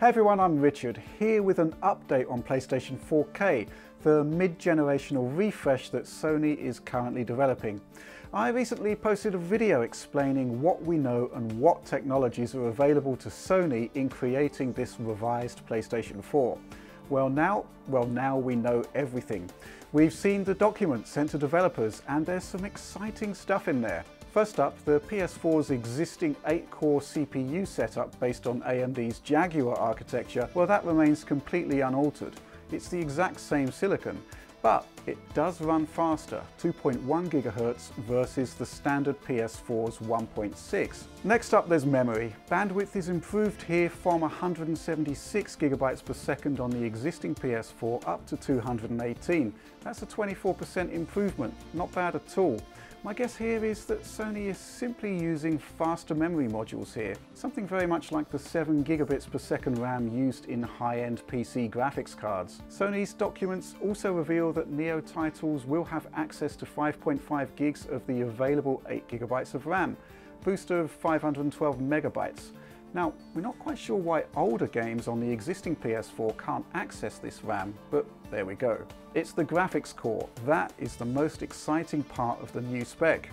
Hey everyone, I'm Richard, here with an update on PlayStation 4K, the mid-generational refresh that Sony is currently developing. I recently posted a video explaining what we know and what technologies are available to Sony in creating this revised PlayStation 4. Well now, well now we know everything. We've seen the documents sent to developers and there's some exciting stuff in there. First up, the PS4's existing 8-core CPU setup based on AMD's Jaguar architecture, well that remains completely unaltered. It's the exact same silicon, but it does run faster, 2.1 GHz versus the standard PS4's 1.6. Next up there's memory. Bandwidth is improved here from 176 GB per second on the existing PS4 up to 218. That's a 24% improvement, not bad at all. My guess here is that Sony is simply using faster memory modules here, something very much like the 7 gigabits per second RAM used in high-end PC graphics cards. Sony's documents also reveal that Neo titles will have access to 5.5 gigs of the available 8 gigabytes of RAM, boost of 512 megabytes, now, we're not quite sure why older games on the existing PS4 can't access this RAM, but there we go. It's the graphics core. That is the most exciting part of the new spec.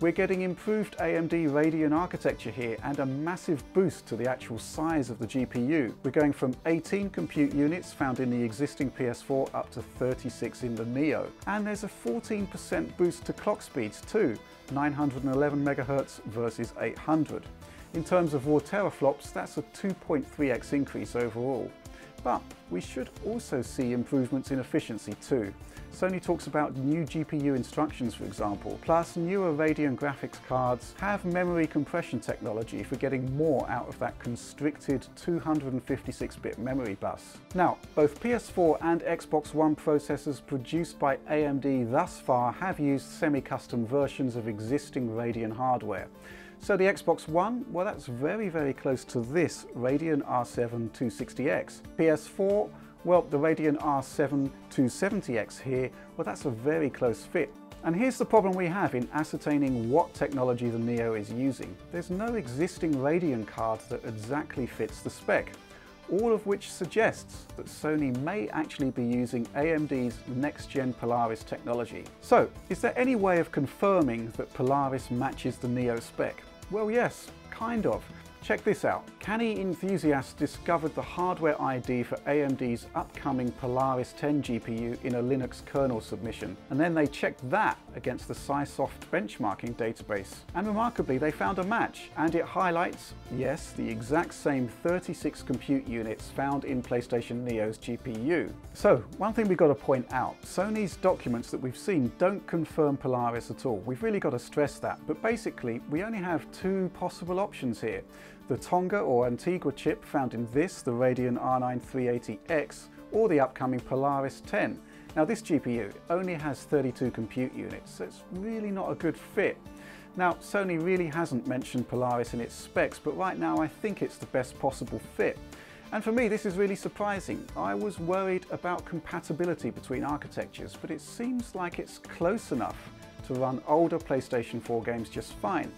We're getting improved AMD Radeon architecture here and a massive boost to the actual size of the GPU. We're going from 18 compute units found in the existing PS4 up to 36 in the Neo. And there's a 14% boost to clock speeds too, 911 MHz versus 800. In terms of raw teraflops, that's a 2.3x increase overall. But we should also see improvements in efficiency too. Sony talks about new GPU instructions, for example, plus newer Radeon graphics cards have memory compression technology for getting more out of that constricted 256-bit memory bus. Now, both PS4 and Xbox One processors produced by AMD thus far have used semi-custom versions of existing Radeon hardware. So the Xbox One, well that's very very close to this Radeon R7 260X. PS4, well the Radeon R7 270X here, well that's a very close fit. And here's the problem we have in ascertaining what technology the Neo is using. There's no existing Radeon card that exactly fits the spec all of which suggests that Sony may actually be using AMD's next-gen Polaris technology. So, is there any way of confirming that Polaris matches the Neo spec? Well yes, kind of. Check this out. Canny enthusiasts discovered the hardware ID for AMD's upcoming Polaris 10 GPU in a Linux kernel submission, and then they checked that against the SiSoft benchmarking database. And remarkably, they found a match, and it highlights, yes, the exact same 36 compute units found in PlayStation Neo's GPU. So, one thing we've got to point out, Sony's documents that we've seen don't confirm Polaris at all. We've really got to stress that, but basically, we only have two possible options here. The Tonga or Antigua chip found in this, the Radeon R9 380X, or the upcoming Polaris 10. Now this GPU only has 32 compute units, so it's really not a good fit. Now Sony really hasn't mentioned Polaris in its specs, but right now I think it's the best possible fit. And for me this is really surprising. I was worried about compatibility between architectures, but it seems like it's close enough to run older PlayStation 4 games just fine.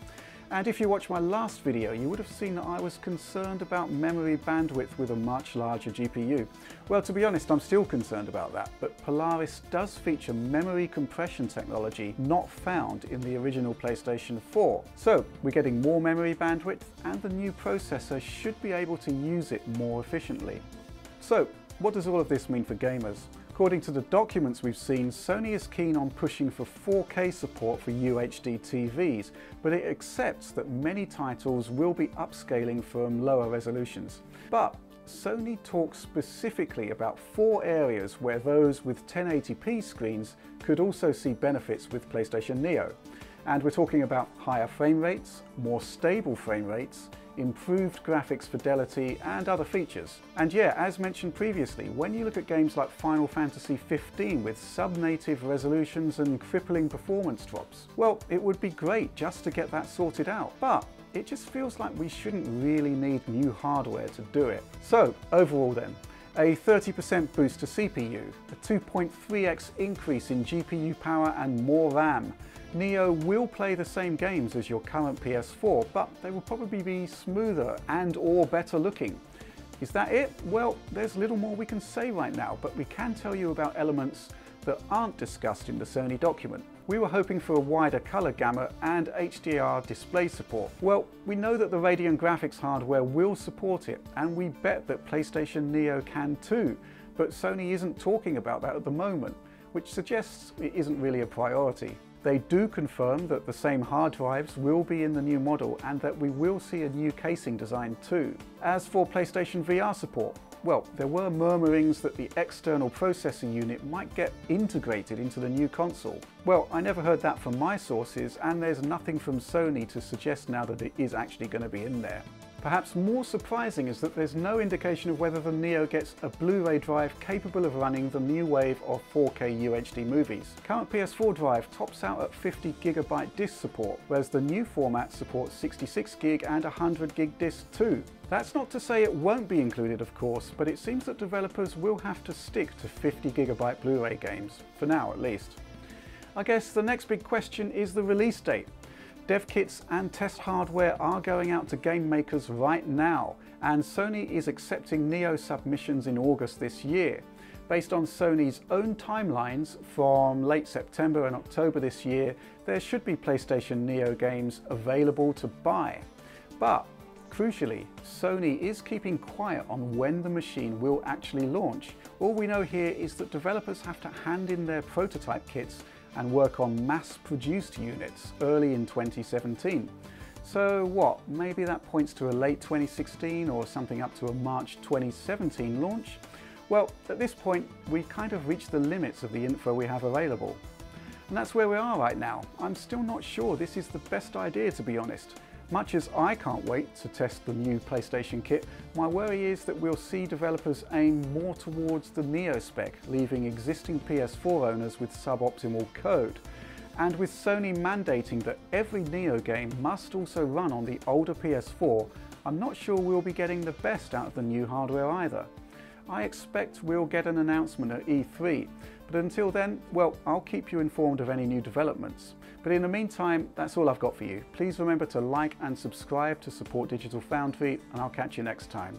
And if you watched my last video, you would have seen that I was concerned about memory bandwidth with a much larger GPU. Well, to be honest, I'm still concerned about that, but Polaris does feature memory compression technology not found in the original PlayStation 4. So we're getting more memory bandwidth and the new processor should be able to use it more efficiently. So what does all of this mean for gamers? According to the documents we've seen, Sony is keen on pushing for 4K support for UHD TVs, but it accepts that many titles will be upscaling from lower resolutions. But Sony talks specifically about four areas where those with 1080p screens could also see benefits with PlayStation Neo. And we're talking about higher frame rates, more stable frame rates, improved graphics fidelity and other features. And yeah, as mentioned previously, when you look at games like Final Fantasy XV with sub-native resolutions and crippling performance drops, well, it would be great just to get that sorted out. But it just feels like we shouldn't really need new hardware to do it. So overall then, a 30% boost to CPU, a 2.3x increase in GPU power and more RAM, Neo will play the same games as your current PS4, but they will probably be smoother and or better looking. Is that it? Well, there's little more we can say right now, but we can tell you about elements that aren't discussed in the Sony document. We were hoping for a wider colour gamut and HDR display support. Well, we know that the Radeon graphics hardware will support it, and we bet that PlayStation Neo can too, but Sony isn't talking about that at the moment, which suggests it isn't really a priority. They do confirm that the same hard drives will be in the new model and that we will see a new casing design too. As for PlayStation VR support, well, there were murmurings that the external processor unit might get integrated into the new console. Well, I never heard that from my sources and there's nothing from Sony to suggest now that it is actually going to be in there. Perhaps more surprising is that there's no indication of whether the Neo gets a Blu-ray drive capable of running the new wave of 4K UHD movies. Current PS4 drive tops out at 50GB disk support, whereas the new format supports 66GB and 100GB disk too. That's not to say it won't be included of course, but it seems that developers will have to stick to 50GB Blu-ray games, for now at least. I guess the next big question is the release date. Dev kits and test hardware are going out to game makers right now, and Sony is accepting Neo submissions in August this year. Based on Sony's own timelines, from late September and October this year, there should be PlayStation Neo games available to buy. But Crucially, Sony is keeping quiet on when the machine will actually launch. All we know here is that developers have to hand in their prototype kits and work on mass-produced units early in 2017. So what, maybe that points to a late 2016 or something up to a March 2017 launch? Well, at this point, we kind of reached the limits of the info we have available. And that's where we are right now. I'm still not sure this is the best idea to be honest. Much as I can't wait to test the new PlayStation kit, my worry is that we'll see developers aim more towards the Neo spec, leaving existing PS4 owners with suboptimal code. And with Sony mandating that every Neo game must also run on the older PS4, I'm not sure we'll be getting the best out of the new hardware either. I expect we'll get an announcement at E3, but until then, well, I'll keep you informed of any new developments. But in the meantime, that's all I've got for you. Please remember to like and subscribe to support Digital Foundry, and I'll catch you next time.